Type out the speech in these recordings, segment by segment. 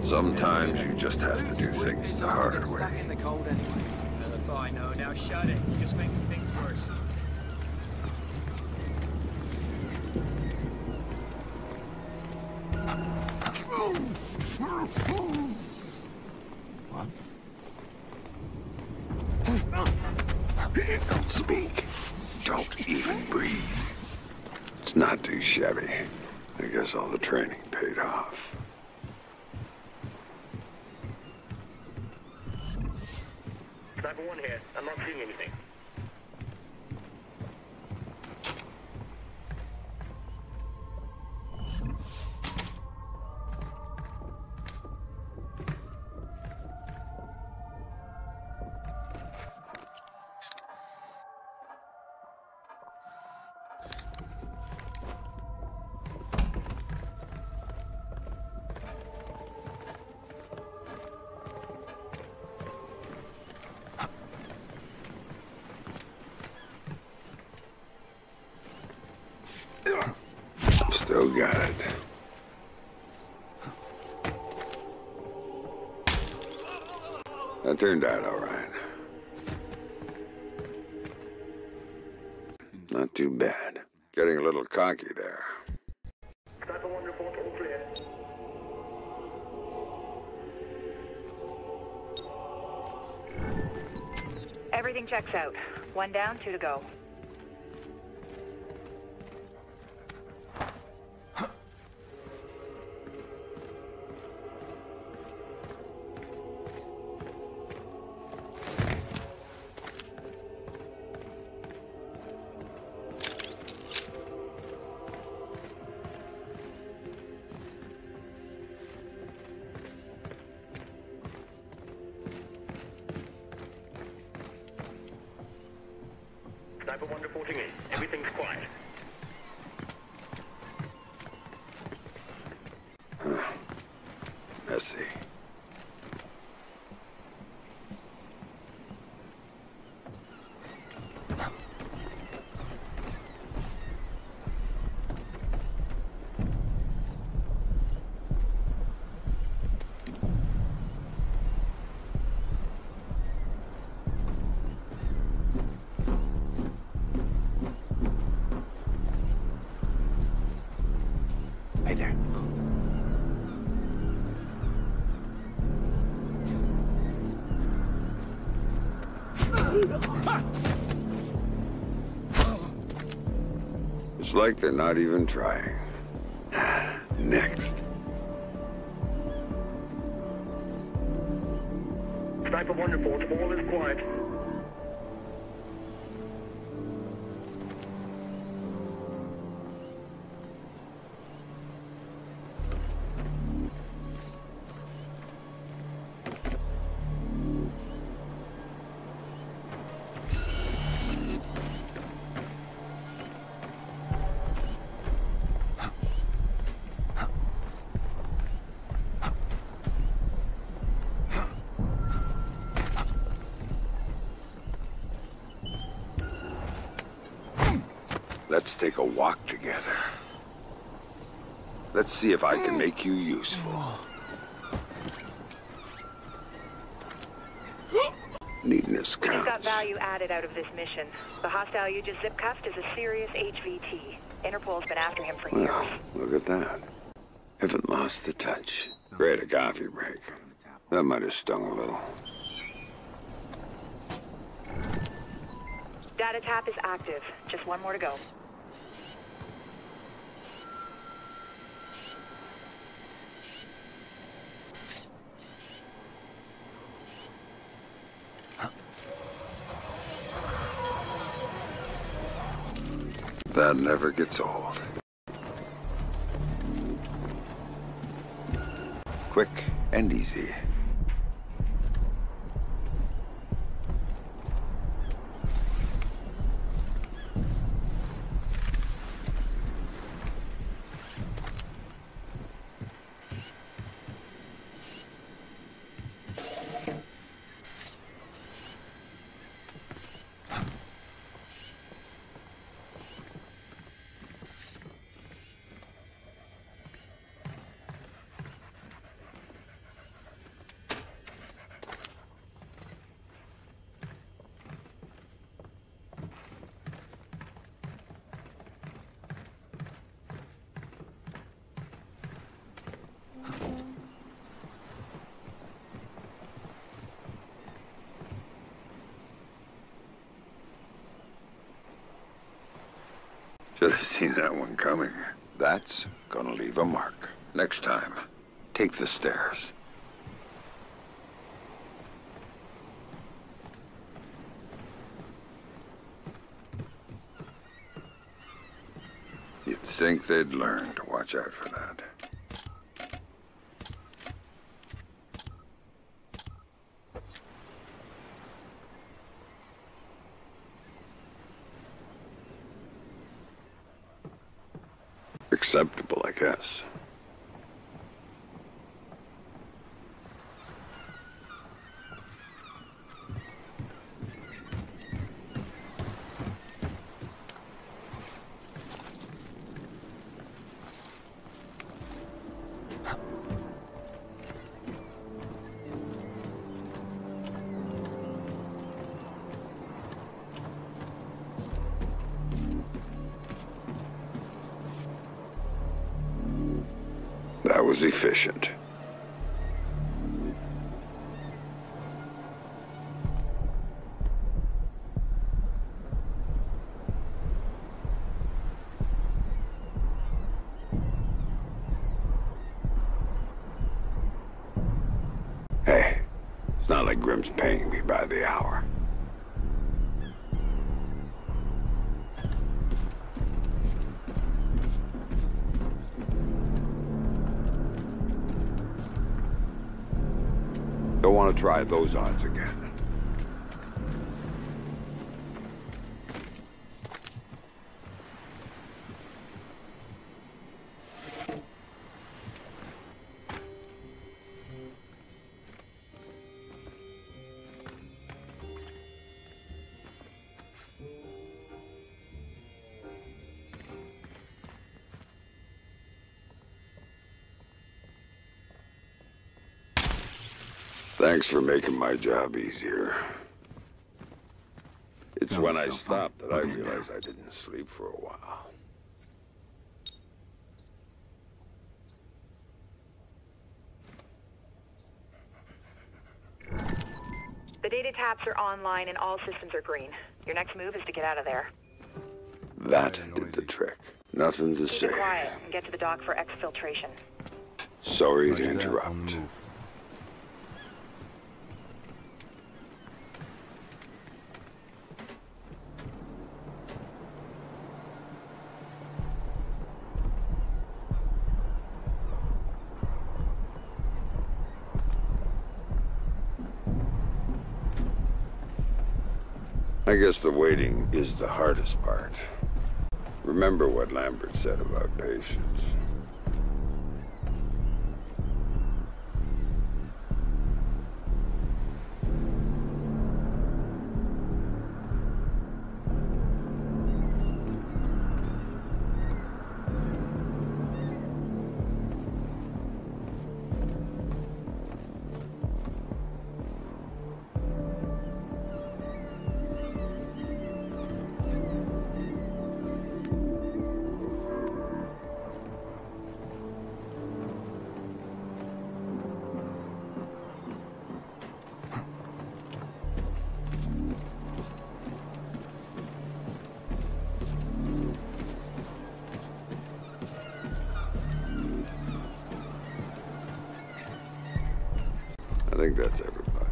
Sometimes you just have to do things the hard Stuck way. in the cold anyway. Well, if I know, now shut it. You're just making things worse. Don't speak. Don't even breathe. It's not too shabby. I guess all the training paid off. Sniper 1 here. I'm not seeing anything. Got it. That turned out all right. Not too bad. Getting a little cocky there. Sniper 1 report all clear. Everything checks out. One down, two to go. Sniper 1 reporting in. Everything's quiet. Messy. Hey It's like they're not even trying. Next. Sniper 1 report. All is quiet. Let's take a walk together. Let's see if I can hmm. make you useful. Neatness counts. We've got value added out of this mission. The hostile you just zip cuffed is a serious HVT. Interpol's been after him for years. Well, look at that. Haven't lost the touch. Great a coffee break. That might have stung a little. Data tap is active. Just one more to go. That never gets old. Quick and easy. Should have seen that one coming. That's gonna leave a mark. Next time, take the stairs. You'd think they'd learn to watch out for that. Acceptable, I guess. That was efficient. Hey, it's not like Grim's paying me by the hour. Want to try those odds again. Thanks for making my job easier. It's when was I so fun. stopped that I Okay, now. realized I didn't sleep for a while. The data taps are online and all systems are green. Your next move is to get out of there. That did the trick. Nothing to Keep say. it quiet and get to the dock for exfiltration. Sorry to that, on interrupt. I guess the waiting is the hardest part. Remember what Lambert said about patience. Think that's everybody.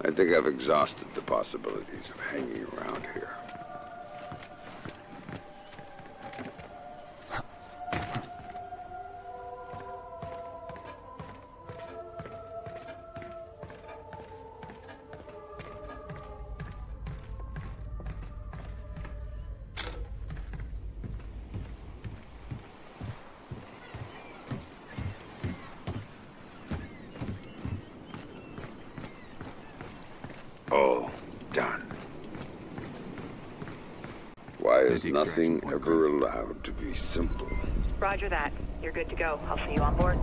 I think I've exhausted the possibilities of hanging around here. There's nothing ever allowed to be simple? Roger that. You're good to go. I'll see you on board.